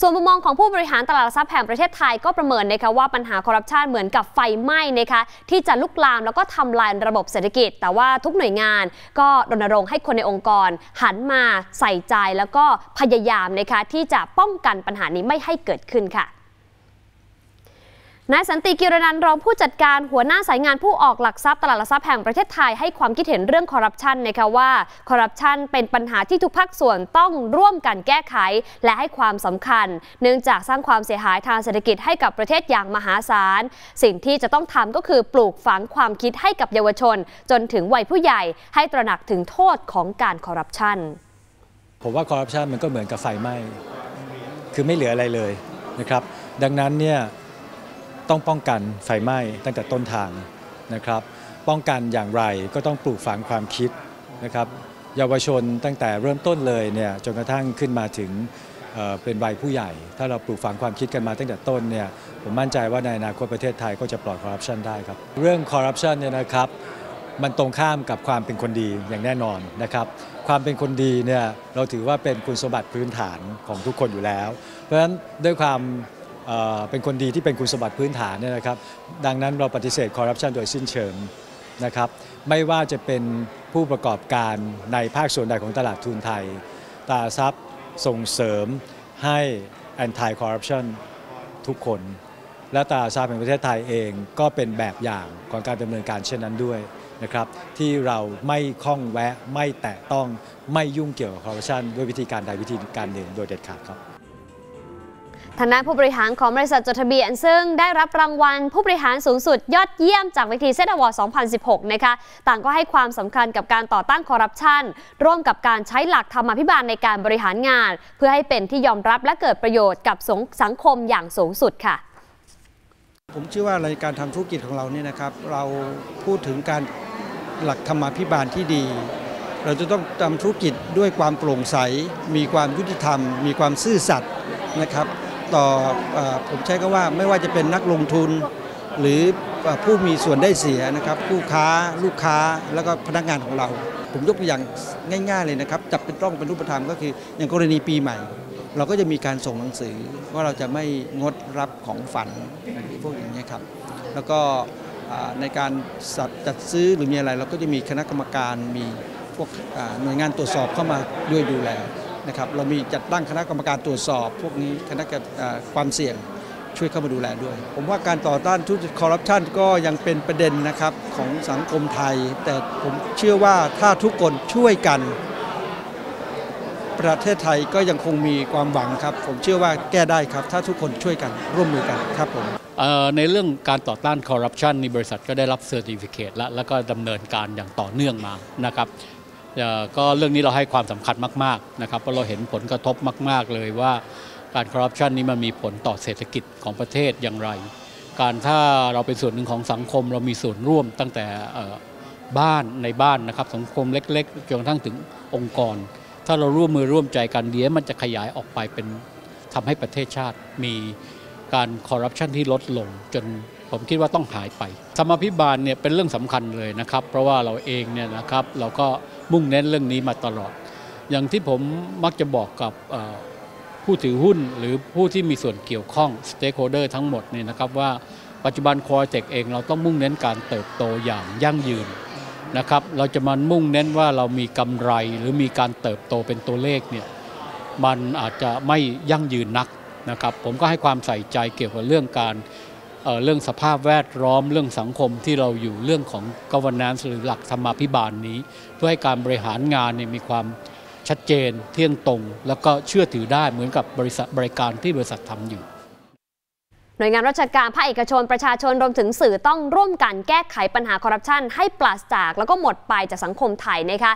ส่วนมุมมองของผู้บริหารตลาดหลักทรัพย์แห่งประเทศไทยก็ประเมินนะคะว่าปัญหาคอร์รัปชันเหมือนกับไฟไหม้นะคะที่จะลุกลามแล้วก็ทำลายระบบเศรษฐกิจ แต่ว่าทุกหน่วยงานก็รณรงค์ให้คนในองค์กร หันมาใส่ใจแล้วก็พยายามนะคะที่จะป้องกันปัญหานี้ไม่ให้เกิดขึ้นค่ะ นายสันติกิรนันรองผู้จัดการหัวหน้าสายงานผู้ออกหลักทรัพย์ตลาดหลักทรัพย์แห่งประเทศไทยให้ความคิดเห็นเรื่องคอร์รัปชันนะคะว่าคอร์รัปชันเป็นปัญหาที่ทุกภาคส่วนต้องร่วมกันแก้ไข และให้ความสำคัญ เนื่องจากสร้างความเสียหายทางเศรษฐกิจให้กับประเทศอย่างมหาศาล สิ่งที่จะต้องทำก็คือปลูกฝังความคิดให้กับเยาวชน จนถึงวัยผู้ใหญ่ให้ตระหนักถึงโทษของการคอร์รัปชันผมว่าคอร์รัปชันมันก็เหมือนกับไฟไหม้คือไม่เหลืออะไรเลยนะครับดังนั้นเนี่ย ต้องป้องกันไฟไหม้ตั้งแต่ต้นทางนะครับ ป้องกันอย่างไรก็ต้องปลูกฝังความคิดนะครับเยาวชนตั้งแต่เริ่มต้นเลยเนี่ยจนกระทั่งขึ้นมาถึงเเป็นวัยผู้ใหญ่ ถ้าเราปลูกฝังความคิดกันมาตั้งแต่ต้นเนี่ยผมมั่นใจว่าในอนาคตประเทศไทยก็จะปลอดคอร์รัปชันได้ครับเรื่องคอร์รัปชันเนี่ยนะครับมันตรงข้ามกับความเป็นคนดีอย่างแน่นอนนะครับความเป็นคนดีเนี่ยเราถือว่าเป็นคุณสมบัติพื้นฐานของทุกคนอยู่แล้ว เพราะฉะนั้นด้วยความ เป็นคนดีที่เป็นคุณสมบัติพื้นฐานเนี่ยนะครับ ดังนั้นเราปฏิเสธคอร์รัปชันโดยสิ้นเชิงนะครับ ไม่ว่าจะเป็นผู้ประกอบการในภาคส่วนใดของตลาดทุนไทย ตาทรัพย์ส่งเสริมให้ anti corruption ทุกคน และตาทรัพย์แห่งประเทศไทยเองก็เป็นแบบอย่างของการดำเนินการเช่นนั้นด้วยนะครับที่เราไม่ข้องแวะไม่แตะต้องไม่ยุ่งเกี่ยวกับคอร์รัปชันด้วยวิธีการใดวิธีการหนึ่งโดยเด็ดขาดครับ ทางด้านผู้บริหารของบริษัทจดทะเบียน ซึ่งได้รับรางวัลผู้บริหารสูงสุดยอดเยี่ยมจากเวที SET Awards 2016 นะคะ ต่างก็ให้ความสำคัญกับการต่อต้านคอร์รัปชัน ร่วมกับการใช้หลักธรรมาภิบาลในการบริหารงาน เพื่อให้เป็นที่ยอมรับและเกิดประโยชน์กับสังคมอย่างสูงสุดค่ะ ผมเชื่อว่าในการทำธุรกิจของเราเนี่ยนะครับ เราพูดถึงการหลักธรรมาภิบาลที่ดี เราจะต้องทำธุรกิจด้วยความโปร่งใส มีความยุติธรรม มีความซื่อสัตย์นะครับ ต่อผมใช้ก็ว่าไม่ว่าจะเป็นนักลงทุน หรือผู้มีส่วนได้เสียนะครับผู้ค้าลูกค้าแล้วก็พนักงานของเรา ผมยกตัวอย่างง่าย ๆเลยนะครับจับเป็นต้องเป็นรูปธรรมก็คืออย่างกรณีปีใหม่ เราก็จะมีการส่งหนังสือว่าเราจะไม่งดรับของฝันพวกอย่างนี้ครับแล้วก็ในการจัดซื้อหรือมีอะไร เราก็จะมีคณะกรรมการมีพวกหน่วยงานตรวจสอบเข้ามาด้วยดูแล นะครับเรามีจัดตั้งคณะกรรมการตรวจสอบ พวกนี้คณะความเสี่ยงช่วยเข้ามาดูแลด้วย ผมว่าการต่อต้านทุจริตคอร์รัปชันก็ยังเป็นประเด็นนะครับของสังคมไทย แต่ผมเชื่อว่าถ้าทุกคนช่วยกัน ประเทศไทยก็ยังคงมีความหวังครับ ผมเชื่อว่าแก้ได้ครับ ถ้าทุกคนช่วยกันร่วมมือกันครับผมในเรื่องการต่อต้านคอร์รัปชันในบริษัทก็ได้รับ certificate แล้วแล้วก็ดำเนินการอย่างต่อเนื่องมานะครับ ก็เรื่องนี้เราให้ความสำคัญมากๆนะครับเพราะเราเห็นผลกระทบมาก ๆ เลยว่าการคอร์รัปชันนี้มันมีผลต่อเศรษฐกิจของประเทศอย่างไร การถ้าเราเป็นส่วนหนึ่งของสังคม เรามีส่วนร่วมตั้งแต่บ้านในบ้านนะครับสังคมเล็กๆจนกระทั่งถึงองค์กร ถ้าเราร่วมมือร่วมใจกันเดี๋ยวมันจะขยายออกไปเป็นทำให้ประเทศชาติมีการคอร์รัปชันที่ลดลงจน ผมคิดว่าต้องหายไป ธรรมาภิบาลเนี่ยเป็นเรื่องสำคัญเลยนะครับ เพราะว่าเราเองเนี่ยนะครับเราก็มุ่งเน้นเรื่องนี้มาตลอด อย่างที่ผมมักจะบอกกับผู้ถือหุ้นหรือผู้ที่มีส่วนเกี่ยวข้อง stakeholder ทั้งหมดเนี่ยนะครับว่าปัจจุบันคอเทคเองเราต้องมุ่งเน้นการเติบโตอย่างยั่งยืนนะครับเราจะมามุ่งเน้นว่าเรามีกำไรหรือมีการเติบโตเป็นตัวเลขเนี่ยมันอาจจะไม่ยั่งยืนนักนะครับผมก็ให้ความใส่ใจเกี่ยวกับเรื่องการ เรื่องสภาพแวดล้อมเรื่องสังคมที่เราอยู่เรื่องของ governance หรือหลักธรรมาภิบาลนี้ เพื่อให้การบริหารงานเนี่ยมีความชัดเจน เที่ยงตรง แล้วก็เชื่อถือได้เหมือนกับบริษัทบริการที่บริษัททำอยู่หน่วยงานราชการภาคเอกชนประชาชนรวมถึงสื่อต้องร่วมกันแก้ไขปัญหาคอร์รัปชันให้ปราศจากแล้วก็หมดไปจากสังคมไทยนะคะ